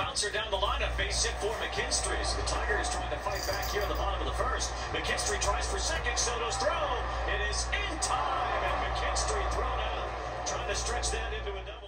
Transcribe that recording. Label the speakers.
Speaker 1: Bouncer down the line, a base hit for McKinstry. The Tiger is trying to fight back here in the bottom of the first. McKinstry tries for second. Soto's throw. It is in time, and McKinstry thrown out, trying to stretch that into a.